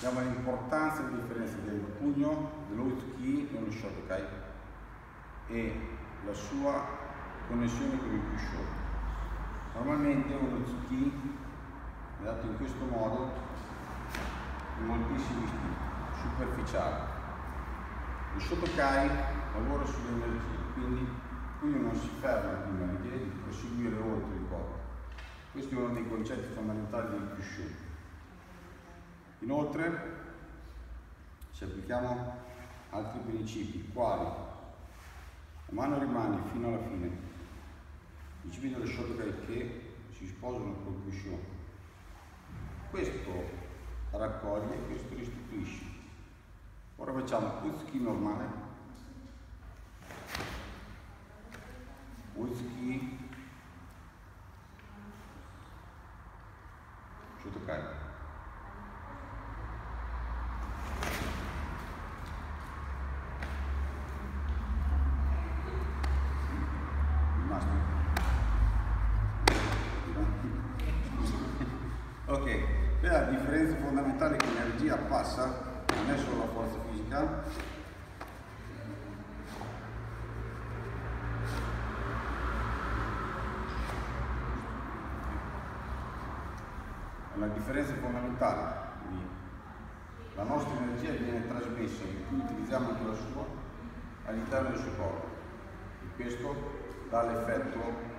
Diamo l'importanza e la differenza del pugno, dell'outki e uno shotokai e la sua connessione con il Kyusho. Normalmente uno tsuki è dato in questo modo in moltissimi stili, superficiale. Il Shotokai lavora sulle energie, quindi quindi non si ferma prima l'idea di proseguire oltre il corpo. Questo è uno dei concetti fondamentali del Kyushu. Inoltre, se applichiamo altri principi, quali la mano rimane fino alla fine, i principi dello Shotokai che si sposano col Kyushu, questo raccoglie questo restituisce. Ora facciamo Utsuki normale Utsuki Shotokai. Ok, la differenza fondamentale è che l'energia passa, non è solo la forza fisica, la differenza fondamentale. La nostra energia viene trasmessa e quindi utilizziamo anche la sua all'interno del suo corpo e questo dà l'effetto?